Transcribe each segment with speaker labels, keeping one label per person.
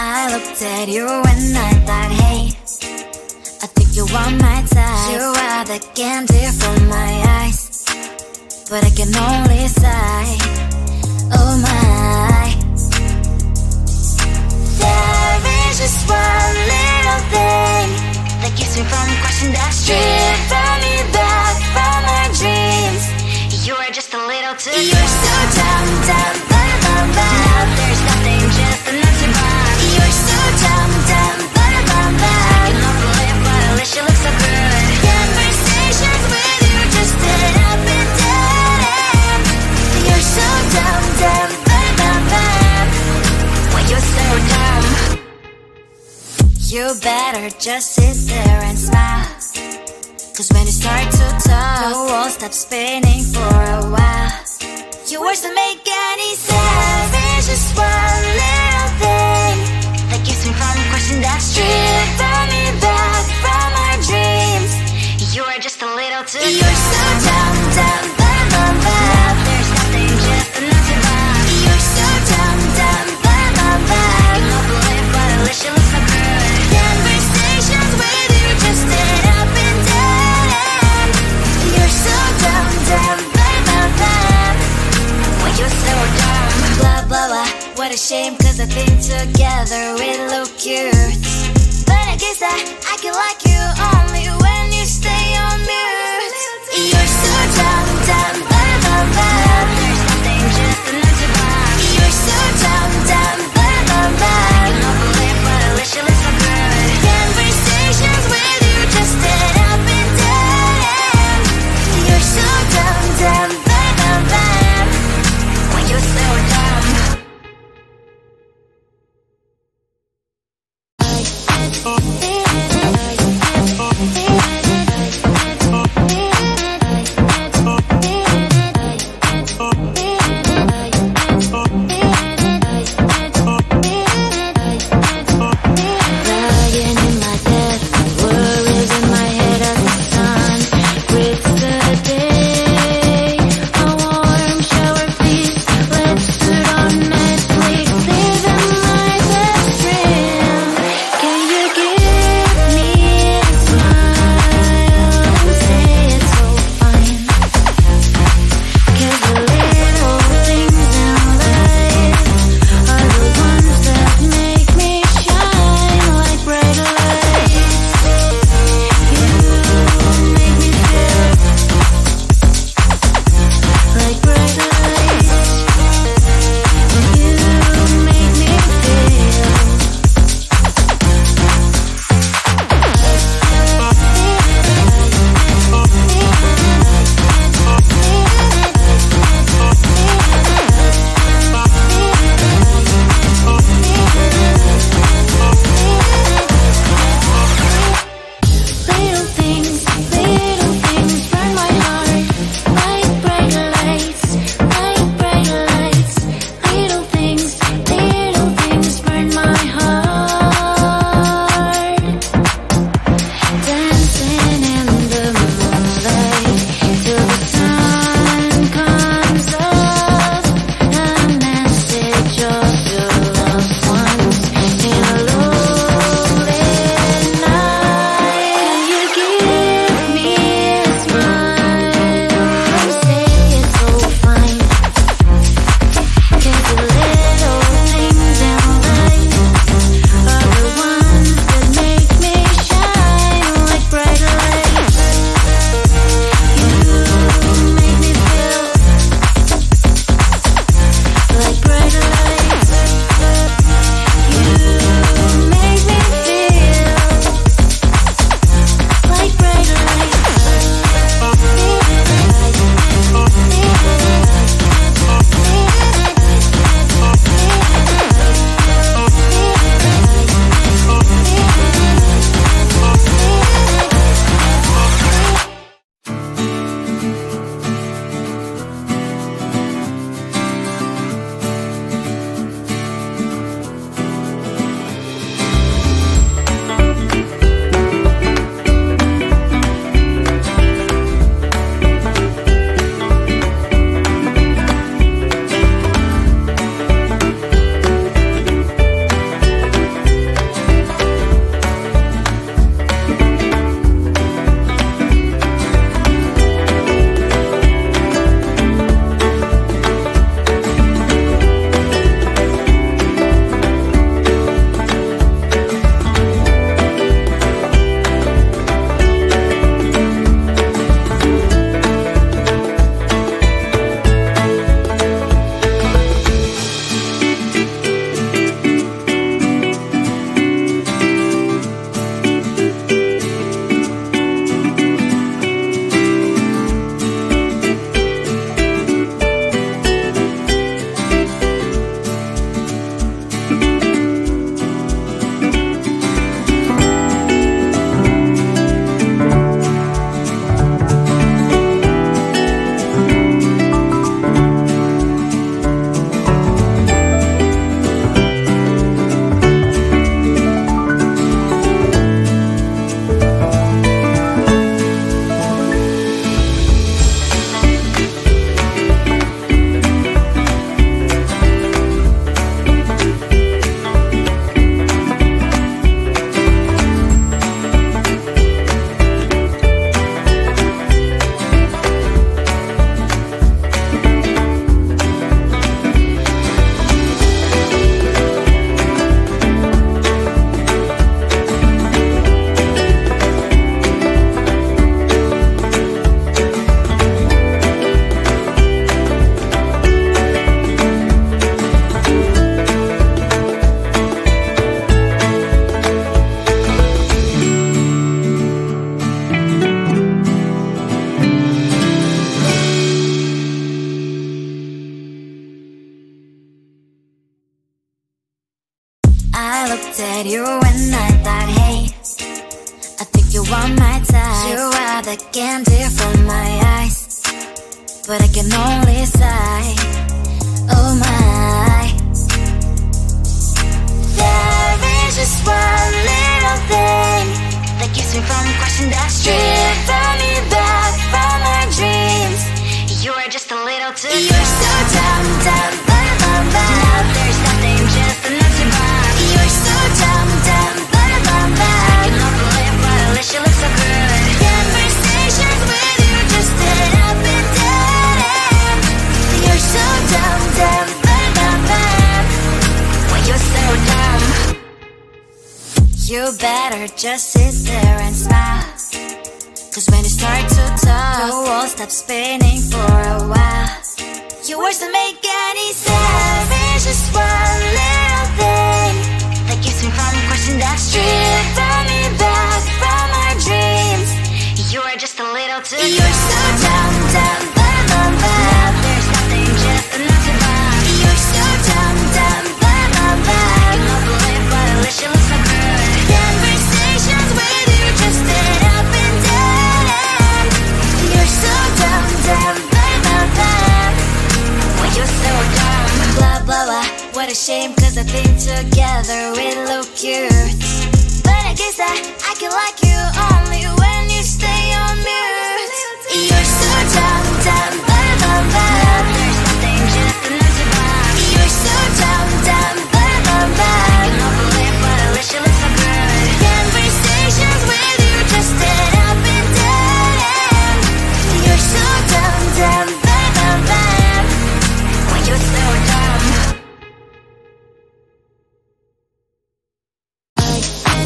Speaker 1: I looked at you and I thought, hey, I think you want my time. You are the candy from my eyes, but I can only sigh. Oh my. There is just one little thing that keeps me from crossing that street. From me back from my dreams, you are just a little too. You're so dumb, dumb. just sit there and smile. Cause when you start to talk The world stops spinning for a while. Your words don't make any sense It's just one together we look cute. But I guess I, I can like you Oh. looked at you and I thought, hey, I think you want my time. You are the candy from my eyes, but I can only sigh. Oh my. There is just one little thing that keeps me from crossing that street. From me back from my dreams. You are just a little too. You're so dumb, dumb, dumb, dumb. Now there's nothing just. better just sit there and smile. Cause when you start to talk The world stops spinning for a while. Your words don't make any sense cute. But I guess I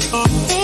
Speaker 1: Oh.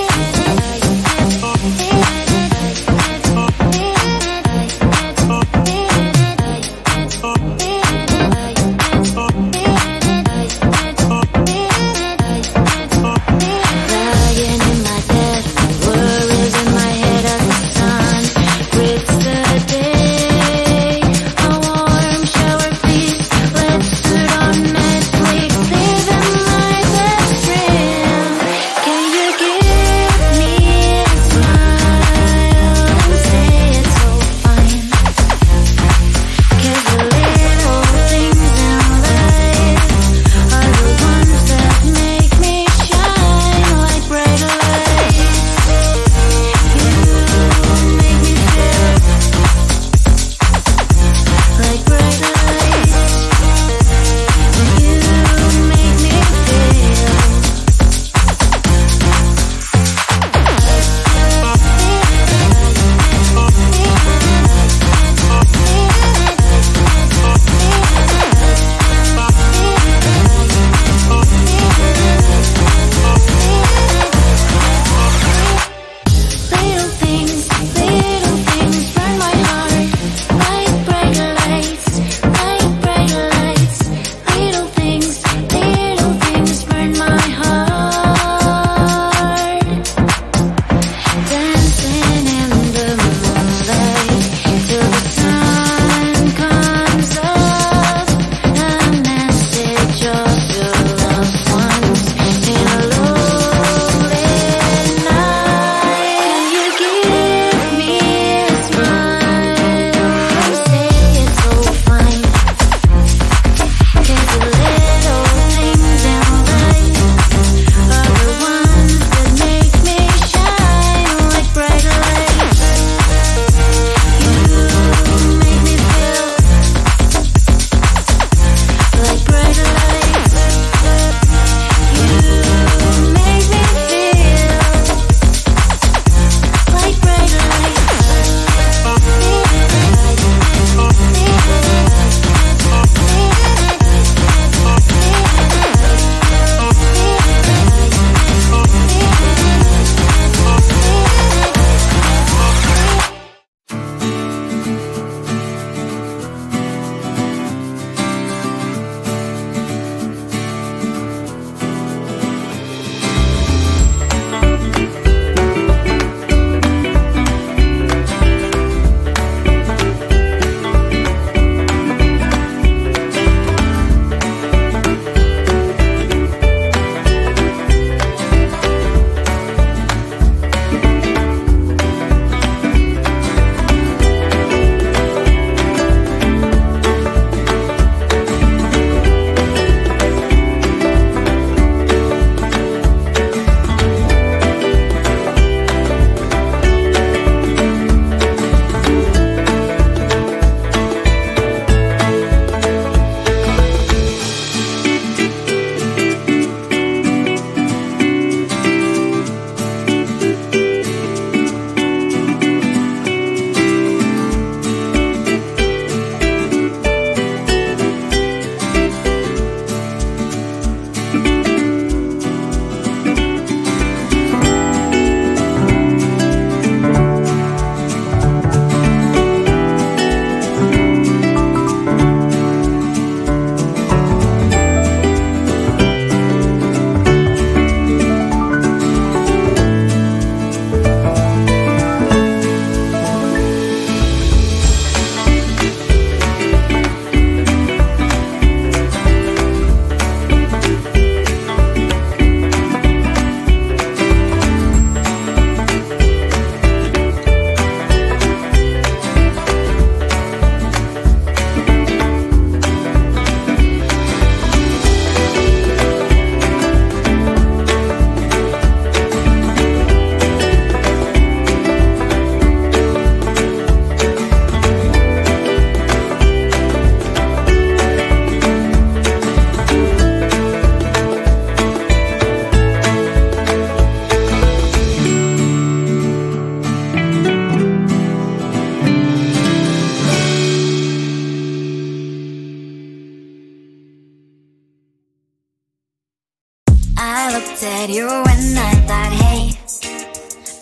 Speaker 1: You when I thought, hey,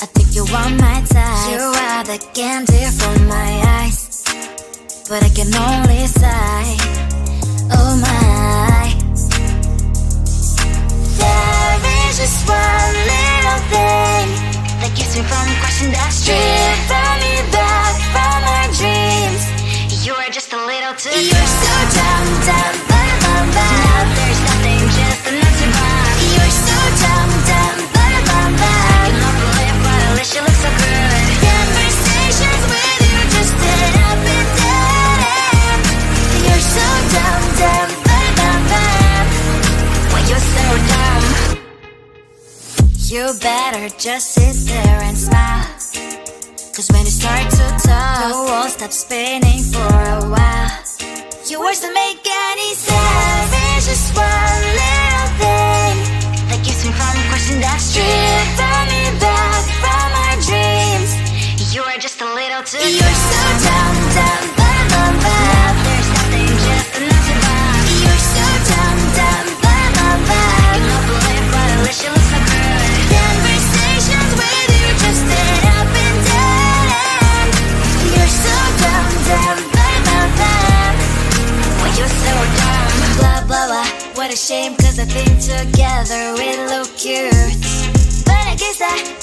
Speaker 1: I think you want my type. You are the candy from my eyes, but I can only sigh. Oh my. There is just one little thing that keeps me from crossing that street. Drive me back from my dreams. You are just a little too. You're so dumb, dumb, bum, bum, better just sit there and smile. Cause when you start to talk, the wall stops spinning for a while. Your words don't make any sense. There's just one little thing that keeps me from crossing that street. shame, cause I think together we look cute. But I guess I